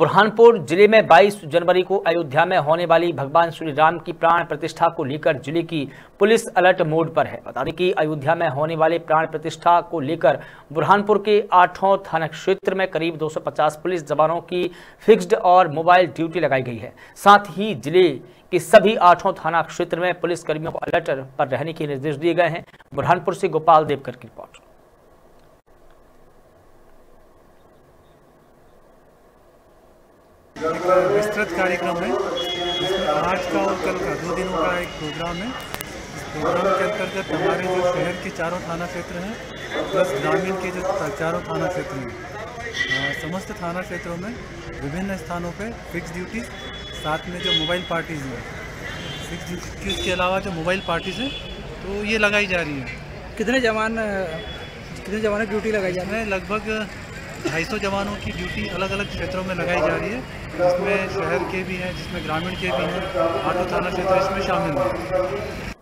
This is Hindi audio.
बुरहानपुर ज़िले में 22 जनवरी को अयोध्या में होने वाली भगवान श्री राम की प्राण प्रतिष्ठा को लेकर ज़िले की पुलिस अलर्ट मोड पर है। बता दें कि अयोध्या में होने वाली प्राण प्रतिष्ठा को लेकर बुरहानपुर के आठों थाना क्षेत्र में करीब 250 पुलिस जवानों की फिक्स्ड और मोबाइल ड्यूटी लगाई गई है। साथ ही ज़िले के सभी आठों थाना क्षेत्र में पुलिस कर्मियों को अलर्ट पर रहने के निर्देश दिए गए हैं। बुरहानपुर से गोपाल देवकर की रिपोर्ट। विस्तृत कार्यक्रम है। जिसमें आज का और कल का दो दिनों का एक प्रोग्राम है। इस प्रोग्राम के अंतर्गत हमारे जो शहर के चारों थाना क्षेत्र हैं प्लस ग्रामीण के जो चारों थाना क्षेत्र हैं समस्त थाना क्षेत्रों में विभिन्न स्थानों पे फिक्स ड्यूटीज़ साथ में जो मोबाइल पार्टीज़ हैं। फिक्स ड्यूटीज़ के अलावा जो मोबाइल पार्टीज़ हैं तो ये लगाई जा रही हैं। कितने जवान कितने जवानों की ड्यूटी लगाई जा रही है? लगभग ढाई सौ जवानों की ड्यूटी अलग अलग क्षेत्रों में लगाई जा रही है, जिसमें शहर के भी हैं, जिसमें ग्रामीण के भी हैं, आटो थाना क्षेत्र इसमें शामिल हैं।